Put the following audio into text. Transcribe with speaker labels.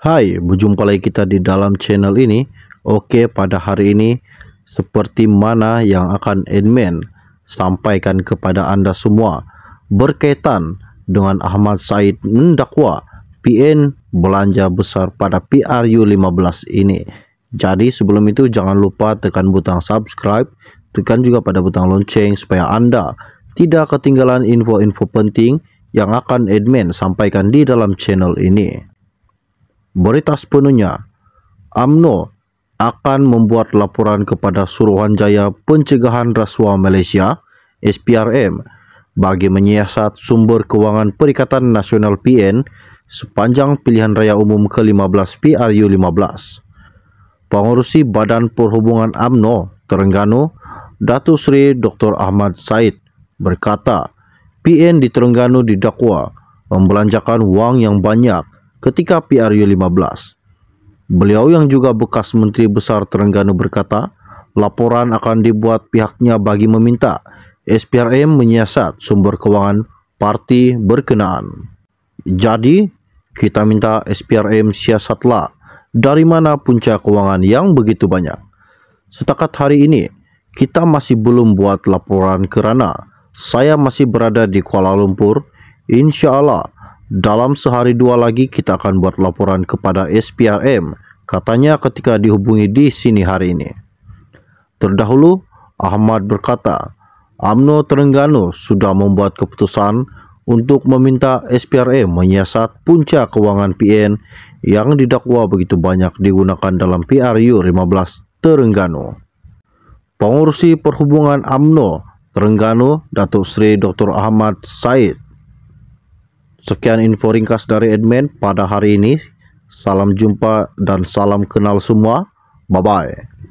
Speaker 1: Hai, berjumpa lagi kita di dalam channel ini. Oke, pada hari ini seperti mana yang akan admin sampaikan kepada Anda semua berkaitan dengan Ahmad Said mendakwa PN belanja besar pada PRU 15 ini. Jadi sebelum itu jangan lupa tekan butang subscribe, tekan juga pada butang lonceng supaya Anda tidak ketinggalan info-info penting yang akan admin sampaikan di dalam channel ini. Berita sepenuhnya, AMNO akan membuat laporan kepada Suruhanjaya Pencegahan Rasuah Malaysia SPRM bagi menyiasat sumber kewangan Perikatan Nasional PN sepanjang pilihan raya umum ke-15 PRU 15. Pengurusi Badan Perhubungan AMNO Terengganu, Datuk Seri Dr. Ahmad Said berkata, PN di Terengganu didakwa membelanjakan wang yang banyak ketika PRU 15. Beliau yang juga bekas Menteri Besar Terengganu berkata, laporan akan dibuat pihaknya bagi meminta SPRM menyiasat sumber kewangan parti berkenaan. Jadi, kita minta SPRM siasatlah dari mana punca kewangan yang begitu banyak. Setakat hari ini, kita masih belum buat laporan kerana saya masih berada di Kuala Lumpur. Insya Allah, dalam sehari dua lagi kita akan buat laporan kepada SPRM, katanya ketika dihubungi di sini hari ini. Terdahulu, Ahmad berkata, AMNO Terengganu sudah membuat keputusan untuk meminta SPRM menyiasat punca kewangan PN yang didakwa begitu banyak digunakan dalam PRU 15 Terengganu. Pengurusi Perhubungan AMNO Terengganu Datuk Seri Dr. Ahmad Said. Sekian info ringkas dari admin pada hari ini. Salam jumpa dan salam kenal semua. Bye-bye.